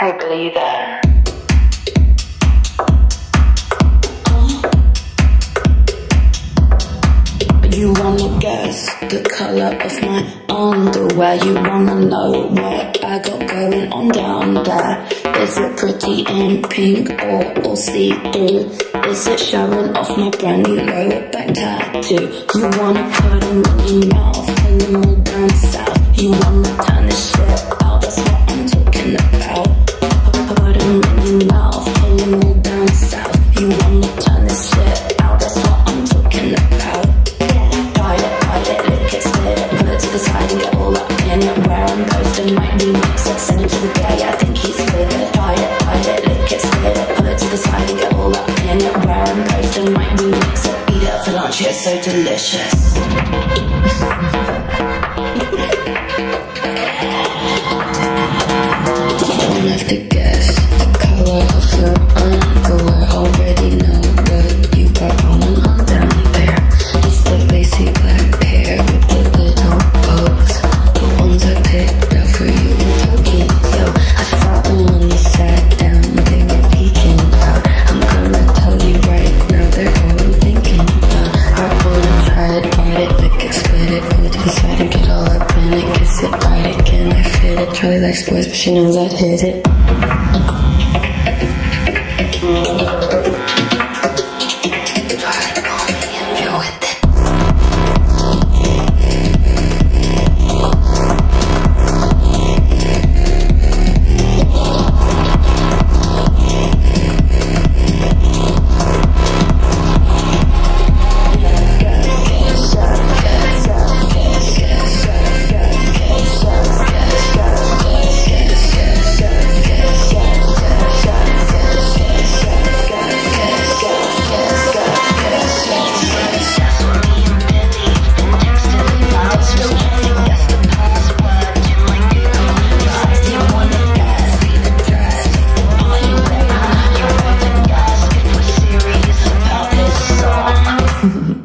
Billie, you there? You wanna guess the color of my underwear? You wanna know what I got going on down there? Is it pretty in pink or, or see through? Is it showing off my brand new lower back tattoo? You wanna put them in your mouth, pull them all down south. You wanna turn this shit out, that's what I'm talking about. Get all. Where I'm might be send it to the guy, I think he's with it. It, ride it, lick it, split it, to the side and get all up in it. Where I'm posting might be eat it for lunch, it's so delicious. In it. Kiss it, bite it, can I fit it? Charli likes boys, but she knows I'd hit it. Mm-hmm.